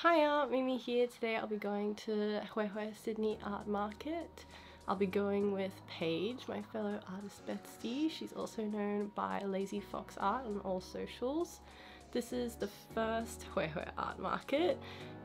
Hiya, Mimi here. Today I'll be going to Hue Hue Sydney Art Market. I'll be going with Paige, my fellow artist bestie. She's also known by Lazy Fox Art on all socials. This is the first Hue Hue Art Market.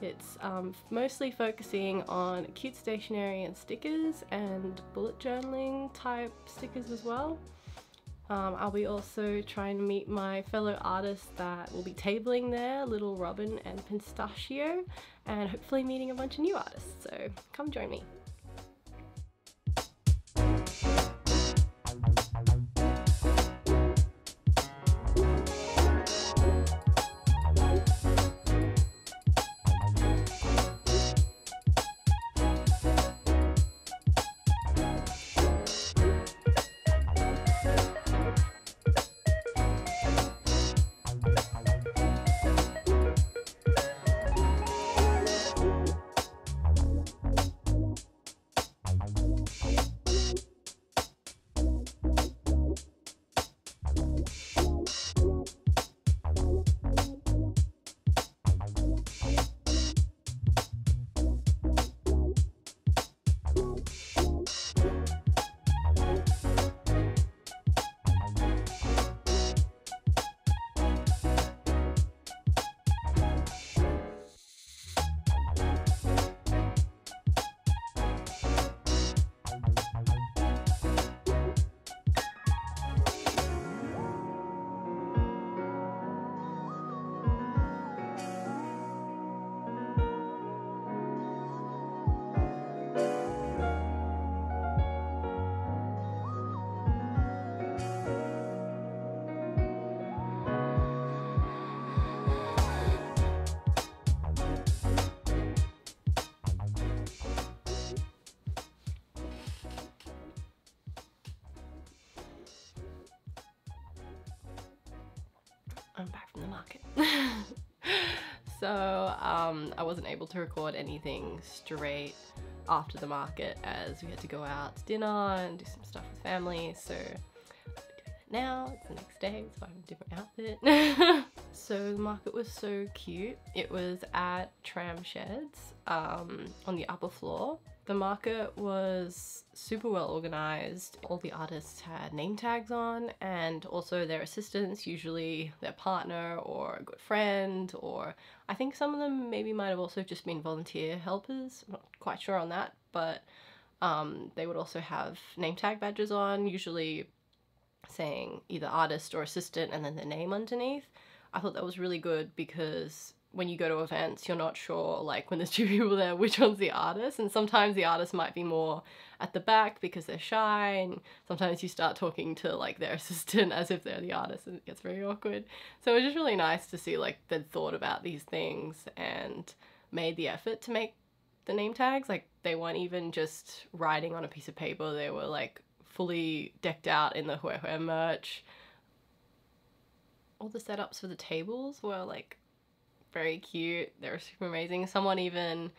It's um, mostly focusing on cute stationery and stickers and bullet journaling type stickers as well. Um, I'll be also trying to meet my fellow artists that will be tabling there, Little Robin and Pistachio, and hopefully meeting a bunch of new artists, so come join me. I'm back from the market. so um, I wasn't able to record anything straight after the market as we had to go out to dinner and do some stuff with family. So now it's the next day, so I have a different outfit. so the market was so cute. It was at Tramsheds um, on the upper floor the market was super well organized. All the artists had name tags on and also their assistants, usually their partner or a good friend or I think some of them maybe might have also just been volunteer helpers. I'm not quite sure on that, but um, they would also have name tag badges on, usually saying either artist or assistant and then the name underneath. I thought that was really good because when you go to events, you're not sure, like when there's two people there, which one's the artist. And sometimes the artist might be more at the back because they're shy. And sometimes you start talking to like their assistant as if they're the artist and it gets very awkward. So it was just really nice to see like they'd thought about these things and made the effort to make the name tags. Like they weren't even just writing on a piece of paper, they were like fully decked out in the Hue Hue merch. All the setups for the tables were like very cute. They were super amazing. Someone even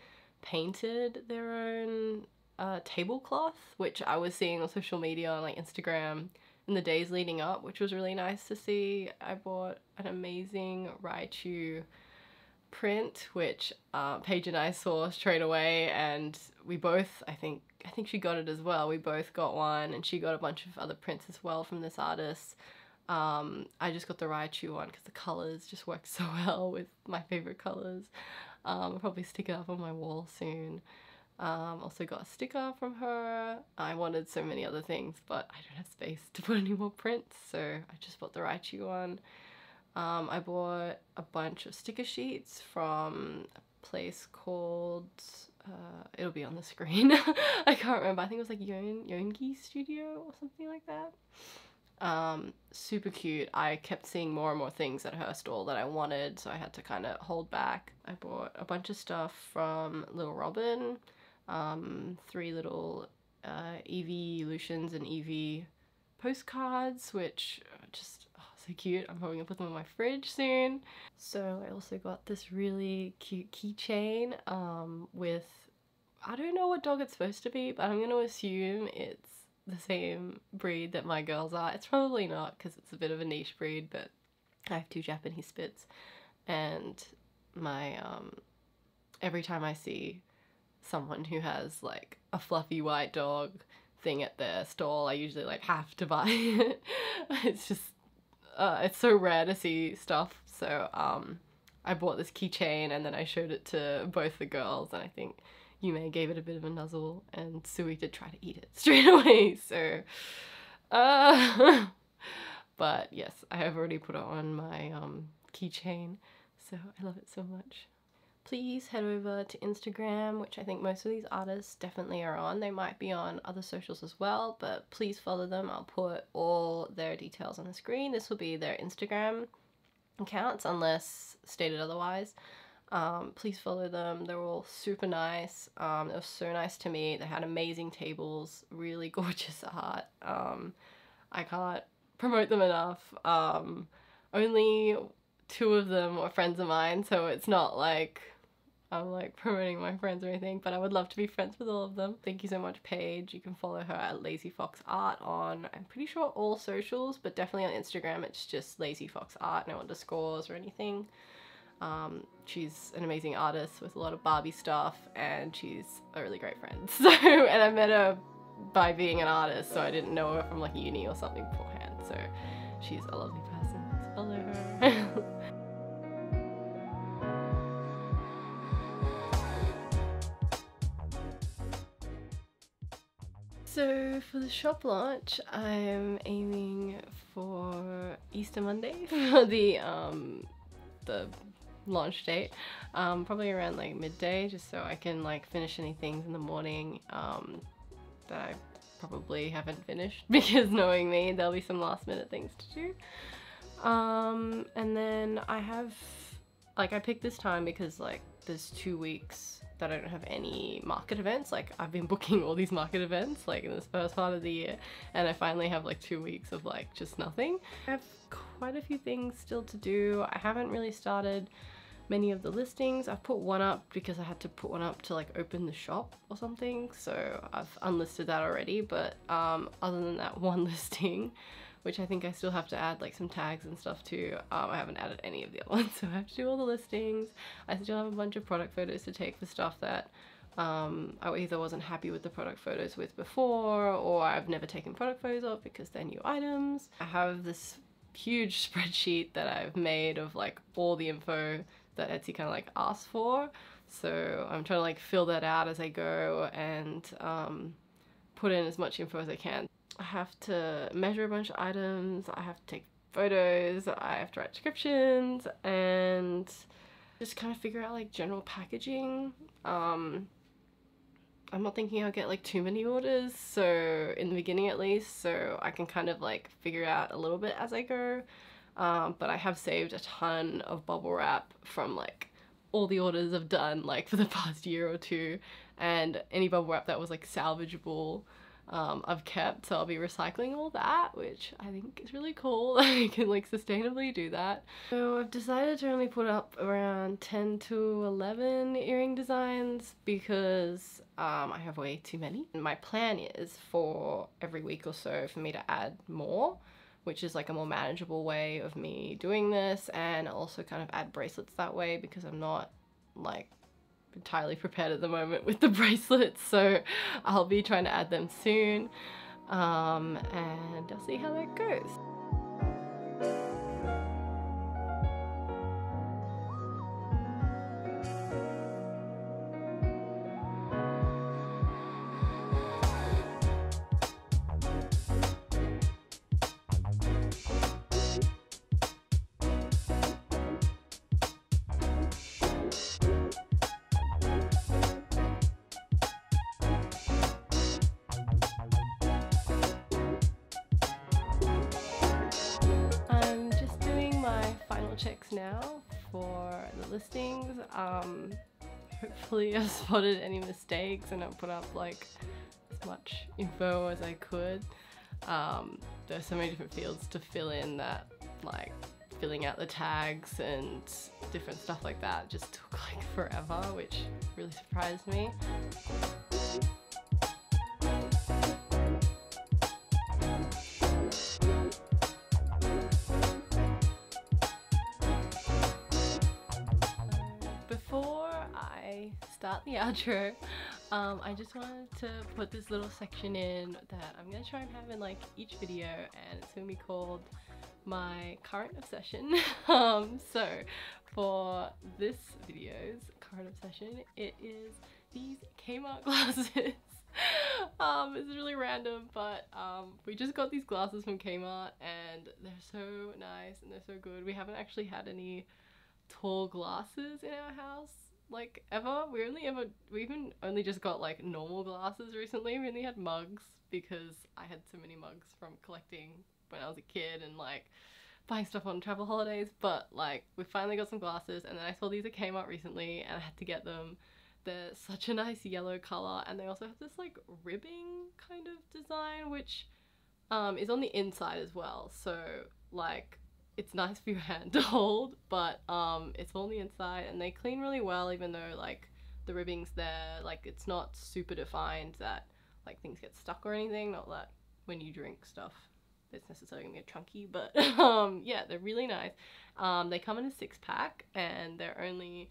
painted their own uh, tablecloth, which I was seeing on social media on like Instagram in the days leading up, which was really nice to see. I bought an amazing Raichu print, which uh, Paige and I saw straight away, and we both, I think, I think she got it as well. We both got one, and she got a bunch of other prints as well from this artist. Um, I just got the Raichu one because the colours just work so well with my favourite colours. Um, I'll probably stick it up on my wall soon. Um, also got a sticker from her. I wanted so many other things, but I don't have space to put any more prints, so I just bought the Raichu one. Um, I bought a bunch of sticker sheets from a place called, uh, it'll be on the screen. I can't remember. I think it was like Yon Yongi Studio or something like that. Um, super cute. I kept seeing more and more things at her stall that I wanted, so I had to kind of hold back. I bought a bunch of stuff from Little Robin, um, three little uh, Eeveelutions and Eevee postcards, which are just oh, so cute. I'm probably gonna put them in my fridge soon. So I also got this really cute keychain um, with, I don't know what dog it's supposed to be, but I'm gonna assume it's the same breed that my girls are. It's probably not because it's a bit of a niche breed, but I have two Japanese Spitz and my um, every time I see someone who has like a fluffy white dog thing at their stall, I usually like have to buy it. it's just uh, it's so rare to see stuff. So um, I bought this keychain and then I showed it to both the girls, and I think Yume gave it a bit of a nuzzle, and Sui did try to eat it straight away. So, uh, but yes, I have already put it on my um, keychain, so I love it so much. Please head over to Instagram, which I think most of these artists definitely are on. They might be on other socials as well, but please follow them. I'll put all their details on the screen. This will be their Instagram accounts, unless stated otherwise. Um, please follow them. They're all super nice. Um, they were so nice to me. They had amazing tables, really gorgeous art. Um, I can't promote them enough. Um, only two of them were friends of mine, so it's not like I'm like promoting my friends or anything, but I would love to be friends with all of them. Thank you so much, Paige. You can follow her at Lazy Fox Art on, I'm pretty sure all socials, but definitely on Instagram, it's just Lazy Fox Art, no underscores or anything. Um, she's an amazing artist with a lot of Barbie stuff, and she's a really great friend. So, and I met her by being an artist, so I didn't know her from like uni or something beforehand. So, she's a lovely person. Follow her. So for the shop launch, I'm aiming for Easter Monday for the um, the launch date. Um, probably around like midday, just so I can like finish any things in the morning um, that I probably haven't finished because knowing me, there'll be some last minute things to do. Um, and then I have like I picked this time because like there's two weeks that I don't have any market events. Like I've been booking all these market events like in this first part of the year and I finally have like two weeks of like just nothing. I have quite a few things still to do. I haven't really started many of the listings. I've put one up because I had to put one up to like open the shop or something. So I've unlisted that already. But um, other than that one listing, which I think I still have to add like some tags and stuff too. Um, I haven't added any of the other ones, so I have to do all the listings. I still have a bunch of product photos to take for stuff that um, I either wasn't happy with the product photos with before, or I've never taken product photos of because they're new items. I have this huge spreadsheet that I've made of like all the info that Etsy kind of like asks for. So I'm trying to like fill that out as I go and um, put in as much info as I can. I have to measure a bunch of items, I have to take photos, I have to write descriptions and just kind of figure out like general packaging. Um, I'm not thinking I'll get like too many orders, so in the beginning at least, so I can kind of like figure out a little bit as I go. Um, but I have saved a ton of bubble wrap from like all the orders I've done like for the past year or two. And any bubble wrap that was like salvageable um, I've kept. So I'll be recycling all that which I think is really cool. I can like sustainably do that. So I've decided to only put up around 10 to 11 earring designs because um, I have way too many. And my plan is for every week or so for me to add more which is like a more manageable way of me doing this and also kind of add bracelets that way because I'm not like entirely prepared at the moment with the bracelets so I'll be trying to add them soon um, and I'll see how that goes. Checks now for the listings. Um, hopefully I've spotted any mistakes and I've put up like as much info as I could. Um, there's so many different fields to fill in that like filling out the tags and different stuff like that just took like forever, which really surprised me. the outro, um, I just wanted to put this little section in that I'm gonna try and have in like each video, and it's gonna be called my current obsession. um, so for this video's current obsession, it is these Kmart glasses. um, it's really random, but um, we just got these glasses from Kmart and they're so nice and they're so good. We haven't actually had any tall glasses in our house like ever. We only ever we even only just got like normal glasses recently. We only had mugs because I had so many mugs from collecting when I was a kid and like buying stuff on travel holidays. But like we finally got some glasses and then I saw these at Kmart recently and I had to get them. They're such a nice yellow color and they also have this like ribbing kind of design which um, is on the inside as well. So like it's nice for your hand to hold, but um, it's all on the inside and they clean really well even though like the ribbing's there. Like it's not super defined that like things get stuck or anything. Not that when you drink stuff it's necessarily gonna get chunky, but um, yeah, they're really nice. Um, they come in a six pack and they're only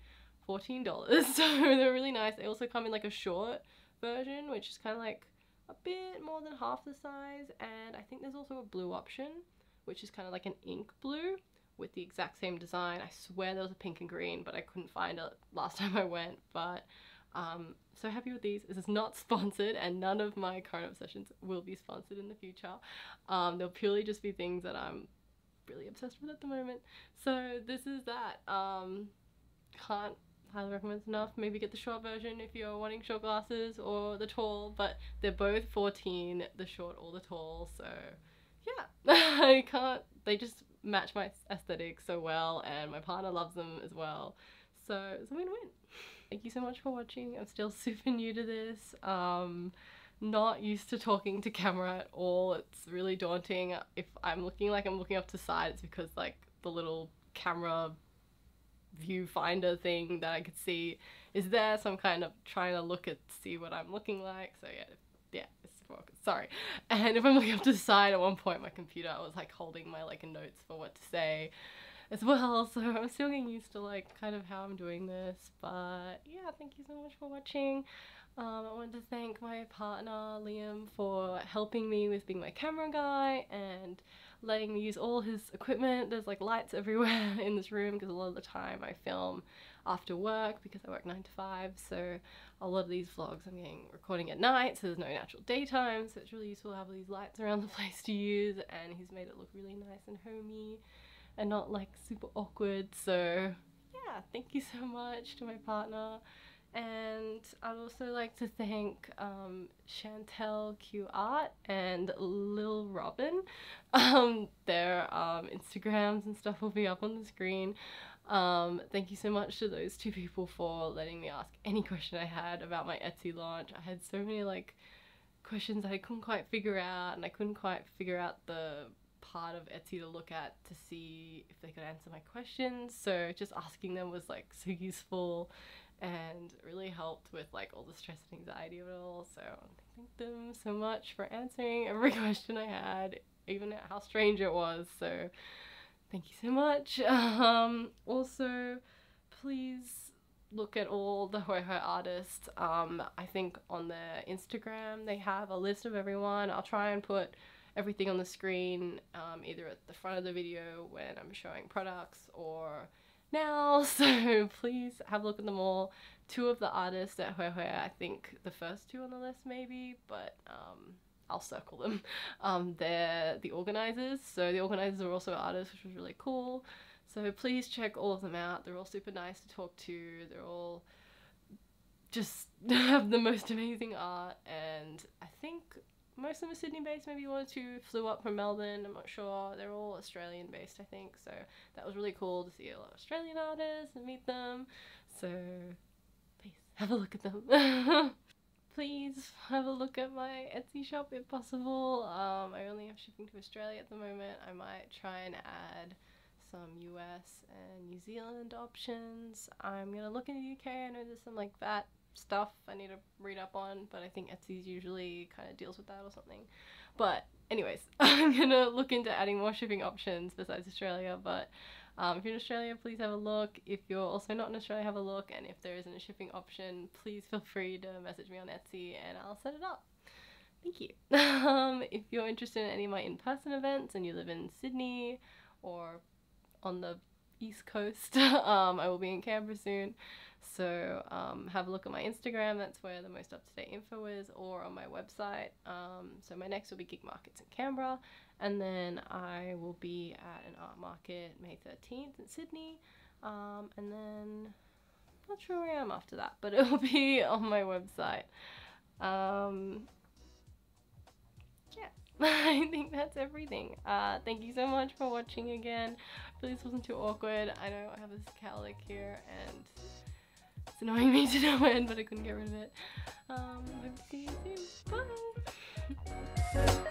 $14, so they're really nice. They also come in like a short version, which is kind of like a bit more than half the size, and I think there's also a blue option which is kind of like an ink blue with the exact same design. I swear there was a pink and green, but I couldn't find it last time I went. But um, so happy with these. This is not sponsored, and none of my current obsessions will be sponsored in the future. Um, they'll purely just be things that I'm really obsessed with at the moment. So this is that. Um, can't highly recommend enough. Maybe get the short version if you're wanting short glasses or the tall, but they're both 14, the short or the tall. So yeah, I can't. They just match my aesthetic so well, and my partner loves them as well. So it's a win-win. Thank you so much for watching. I'm still super new to this. Um, not used to talking to camera at all. It's really daunting. If I'm looking like I'm looking off to side, it's because like the little camera viewfinder thing that I could see is there. So I'm kind of trying to look at see what I'm looking like. So yeah, yeah, Sorry. And if I'm looking up to the side, at one point my computer, I was like holding my like notes for what to say as well. So I'm still getting used to like kind of how I'm doing this. But yeah, thank you so much for watching. Um, I wanted to thank my partner Liam for helping me with being my camera guy and letting me use all his equipment. There's like lights everywhere in this room because a lot of the time I film after work because I work 9 to 5 so a lot of these vlogs I'm getting recording at night so there's no natural daytime. So it's really useful to have all these lights around the place to use and he's made it look really nice and homey and not like super awkward. So yeah thank you so much to my partner and I'd also like to thank um, Chantelle Que Art and Lil Robin. Um, their um, Instagrams and stuff will be up on the screen. Um, thank you so much to those two people for letting me ask any question I had about my Etsy launch. I had so many like questions I couldn't quite figure out and I couldn't quite figure out the part of Etsy to look at to see if they could answer my questions. So just asking them was like so useful and really helped with like all the stress and anxiety of it all. So thank them so much for answering every question I had, even how strange it was. So thank you so much. Um, also, please look at all the Hoi artists. Um, I think on their Instagram they have a list of everyone. I'll try and put everything on the screen, um, either at the front of the video when I'm showing products or now. So please have a look at them all. Two of the artists at Hoi, I think the first two on the list maybe, but um, I'll circle them. Um, they're the organizers, so the organizers are also artists, which was really cool. So please check all of them out. They're all super nice to talk to. They're all just have the most amazing art, and I think most of them are Sydney based. Maybe one or two flew up from Melbourne. I'm not sure. They're all Australian based, I think. So that was really cool to see a lot of Australian artists and meet them. So please have a look at them. please have a look at my Etsy shop if possible. Um, I only have shipping to Australia at the moment. I might try and add some US and New Zealand options. I'm gonna look in the UK. I know there's some like VAT stuff I need to read up on, but I think Etsy's usually kind of deals with that or something. But anyways, I'm gonna look into adding more shipping options besides Australia, but Um, if you're in Australia, please have a look. If you're also not in Australia, have a look. And if there isn't a shipping option, please feel free to message me on Etsy and I'll set it up. Thank you. Um, if you're interested in any of my in person events and you live in Sydney or on the East Coast, um, I will be in Canberra soon. So um, have a look at my Instagram, that's where the most up to date info is, or on my website. Um, so my next will be Gig Markets in Canberra, and then I will be at an art market May 13th in Sydney, um, and then not sure where I am after that, but it will be on my website. I think that's everything. Uh, thank you so much for watching again. Please this wasn't too awkward. I know I have this cowlick here and it's annoying me to no end, but I couldn't get rid of it. Um, hope to see you soon. Bye!